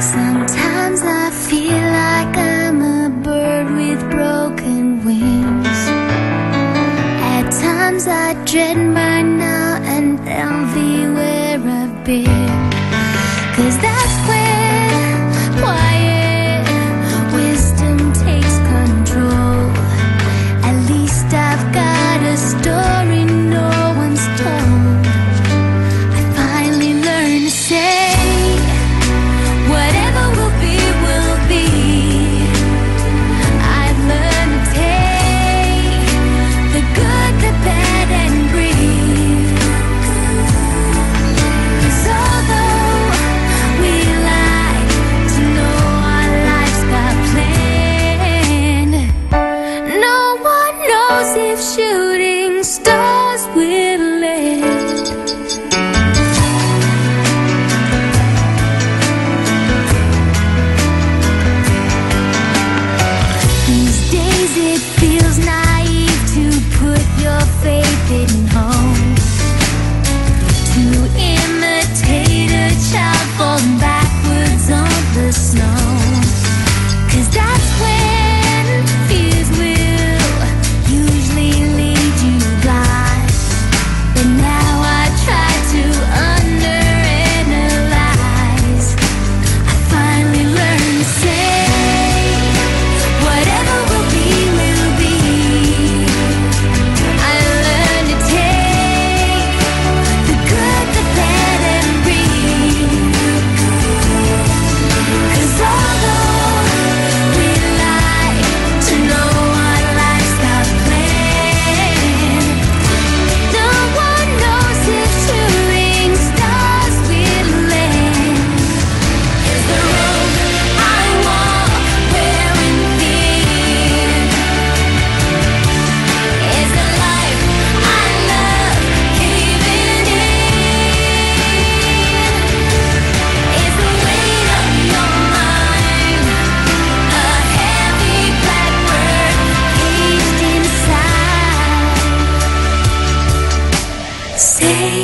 Sometimes I feel like I'm a bird with broken wings. At times I dread my now and envy where I've been. Cause that's when Cause it feels naive to put your faith in hope. Say